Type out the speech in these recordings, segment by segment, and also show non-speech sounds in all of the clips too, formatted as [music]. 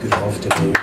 Good afternoon.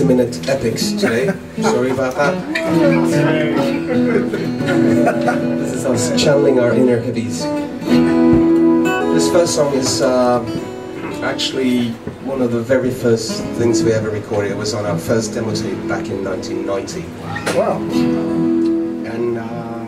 20 minute epics today. [laughs] Sorry about that. [laughs] this is us channeling our inner hippies. This first song is uh, actually one of the very first things we ever recorded. It was on our first demo tape back in 1990. Wow. And uh,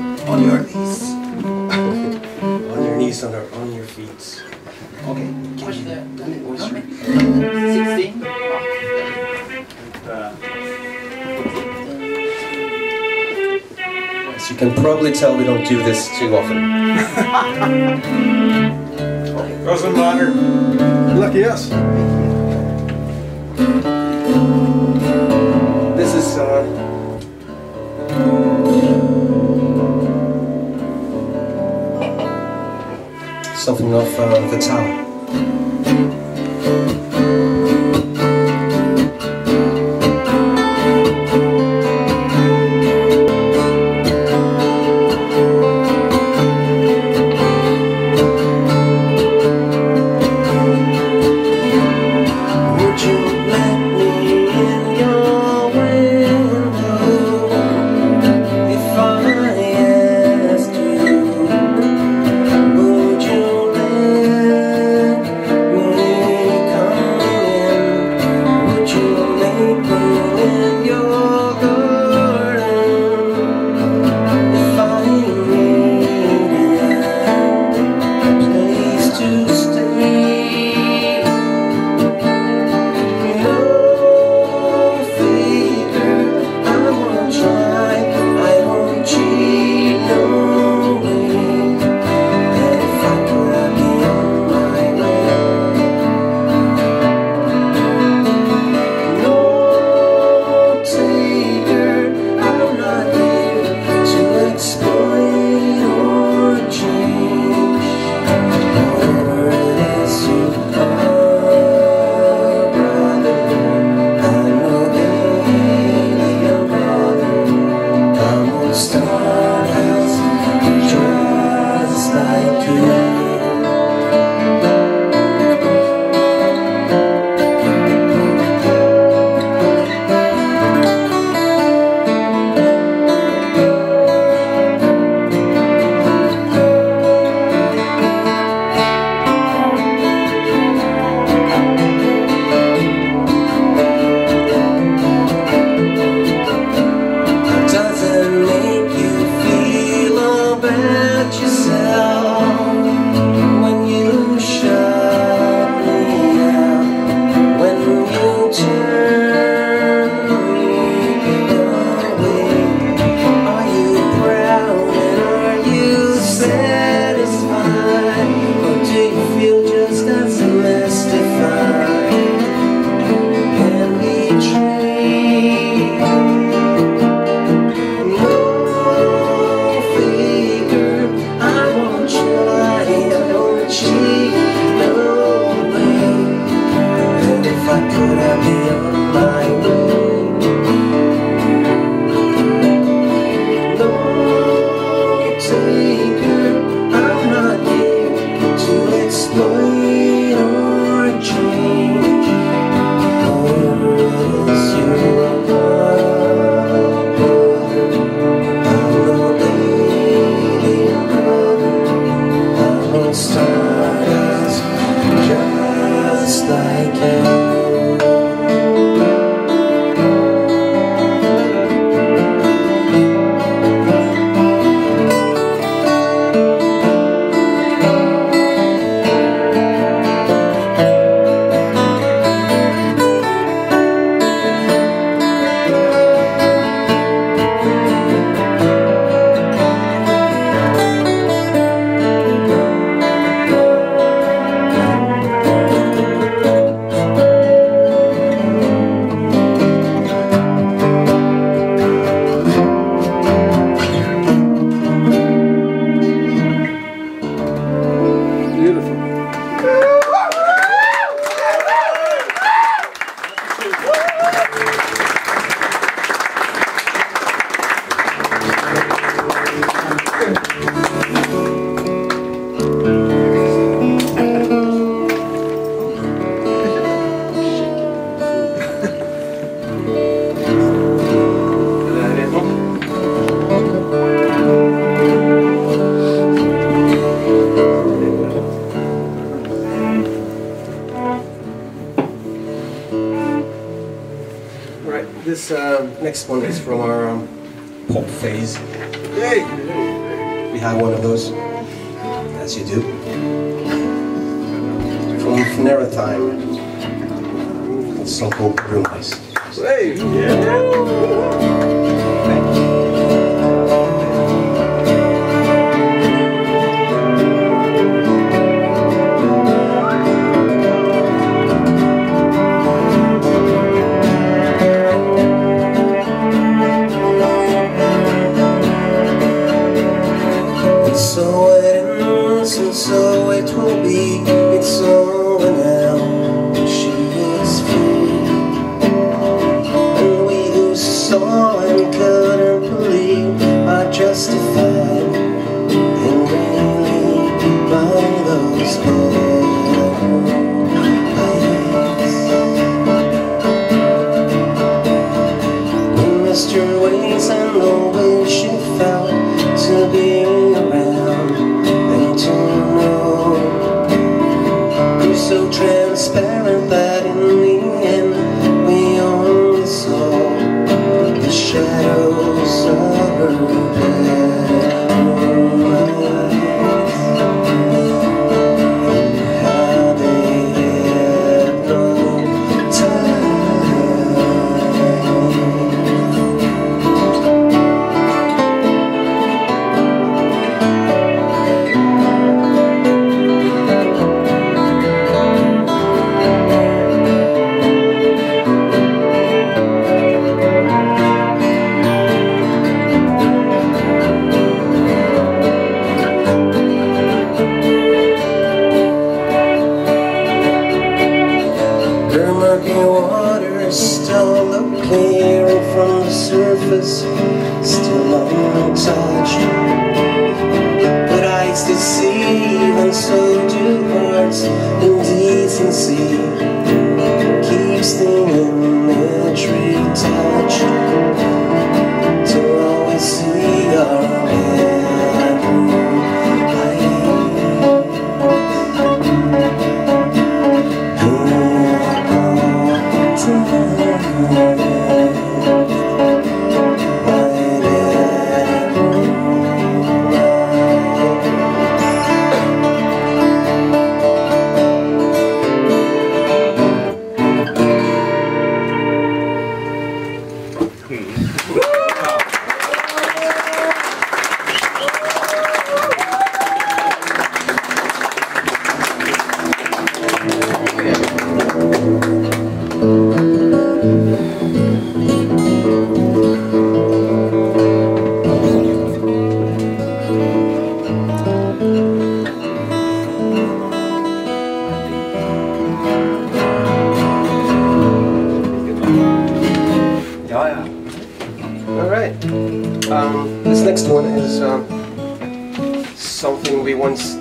On your knees. [laughs] on your knees, on, our, on your feet. Okay. Can you voice 16. Uh, you can probably tell we don't do this too often. [laughs] Rosenblatter. Lucky us. This is uh, of uh, the town. Next one is from our um, pop phase. Yay! We have one of those, as you do. From Phanerothyme. A song called Room Ice. Hey! Yeah!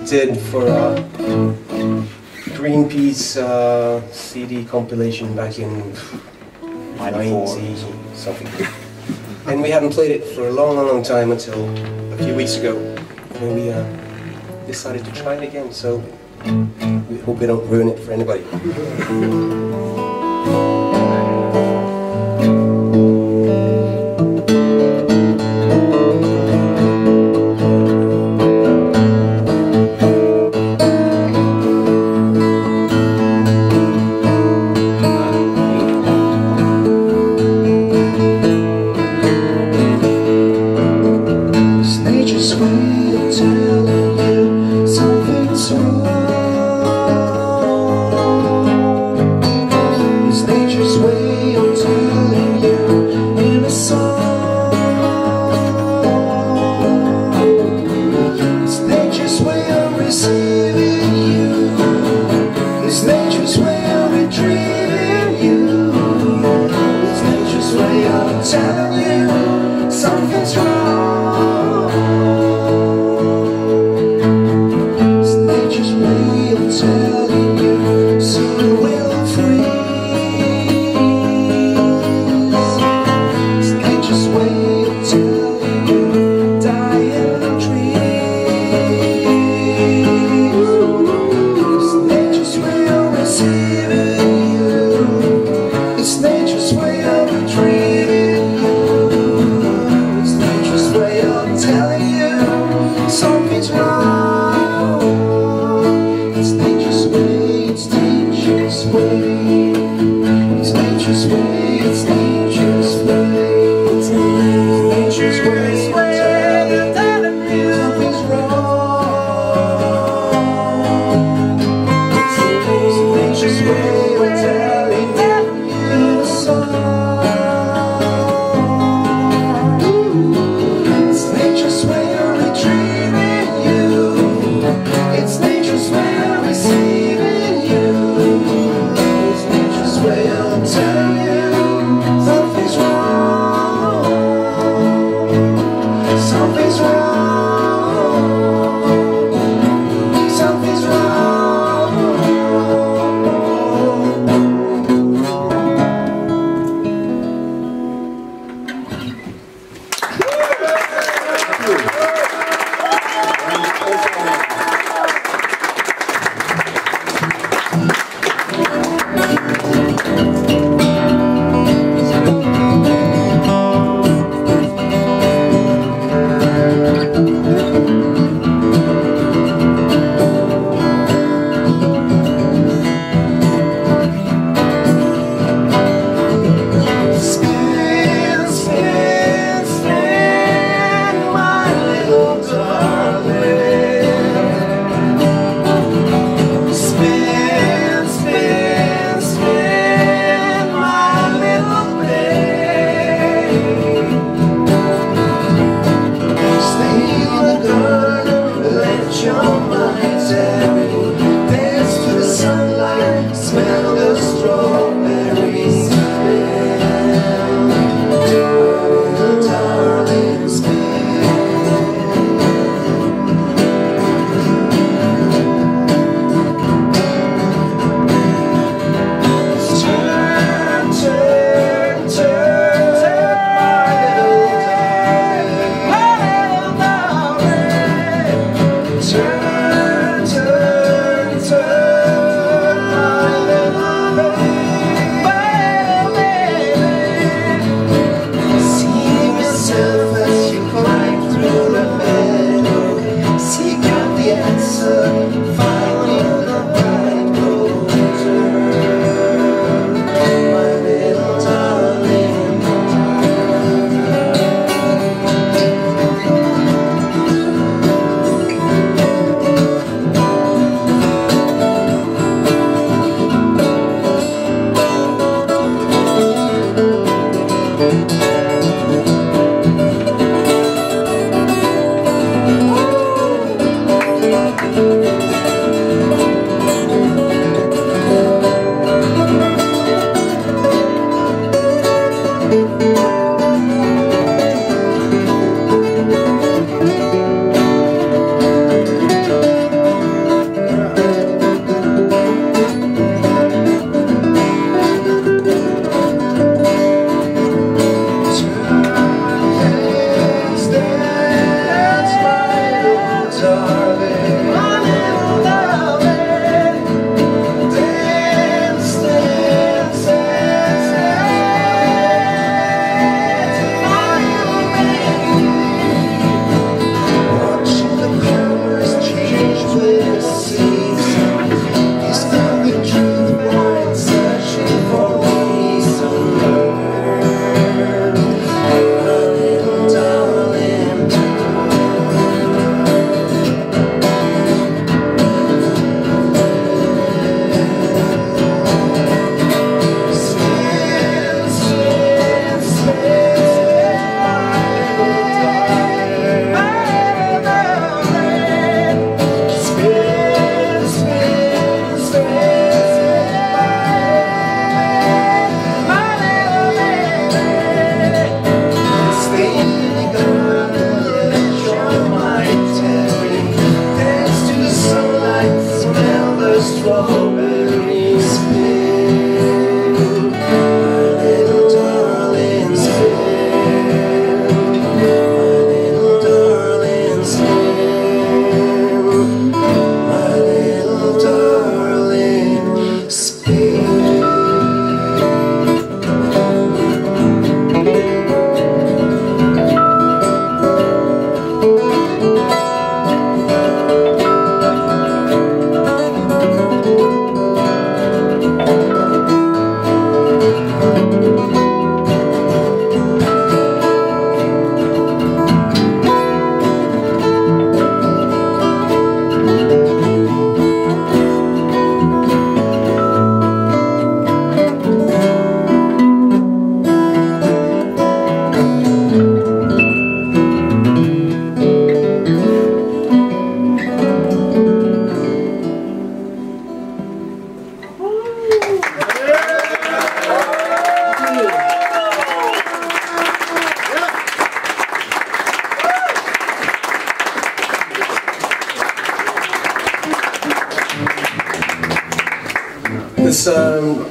did for a Greenpeace uh, CD compilation back in 90 something. and we hadn't played it for a long, long, long time until a few weeks ago. And we uh, decided to try it again, so we hope we don't ruin it for anybody.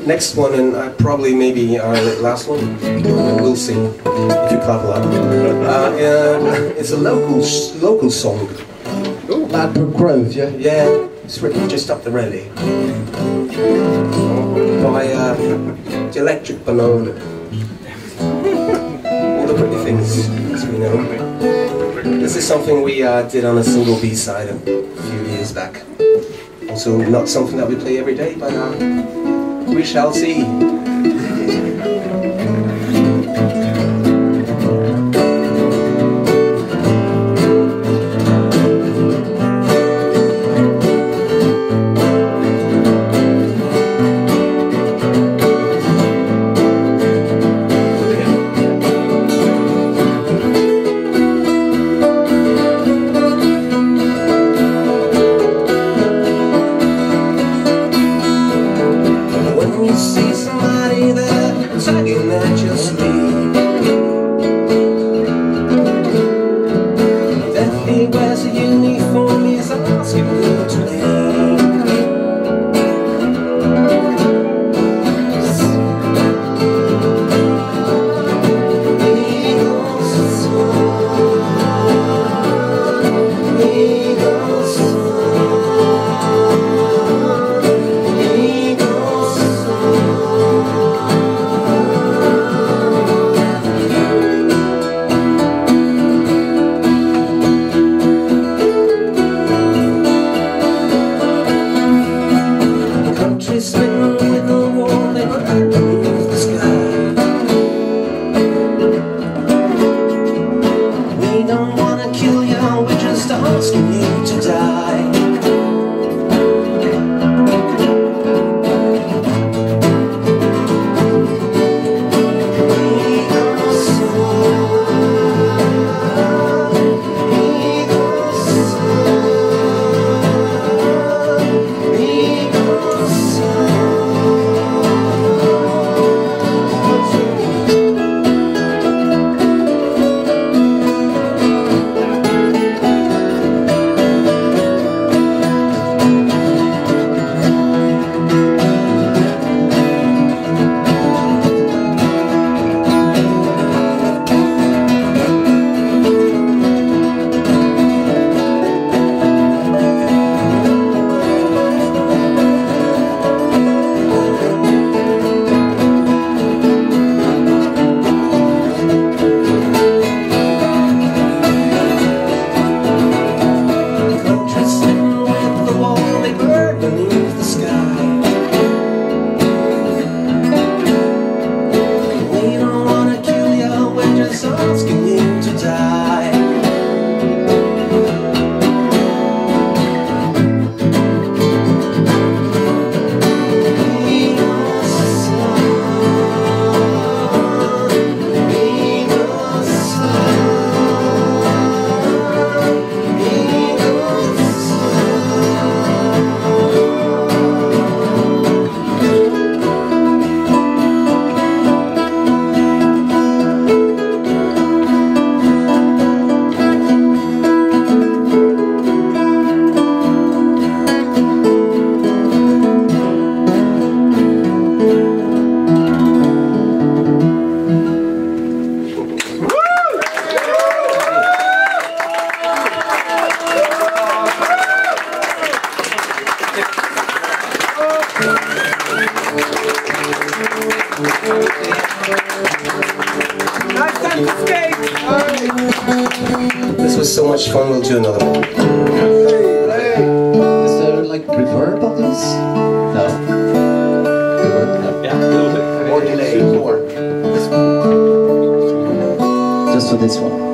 Next one, and uh, probably maybe our last one, we'll see if you clap loud. Uh, it's a local local song. Ladbroke Grove, yeah? Yeah, it's written just up the road here. By uh, the Electric Banana. All the pretty things, as we know. This is something we uh, did on a single B-side a few years back. Also, not something that we play every day, but uh, we shall see. This was so much fun, we'll do another one. Is there like reverb on this? No. Reverb? No. Yeah, a little bit. More delay, more. Just for this one.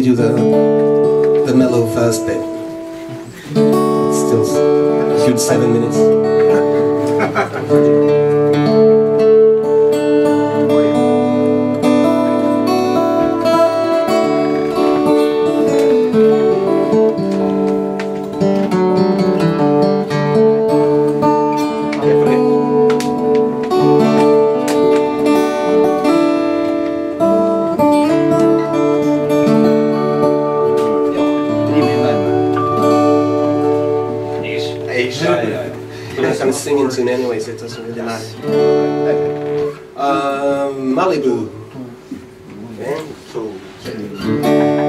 only do the the mellow first bit. It's still a good seven minutes. [laughs] One, two, three.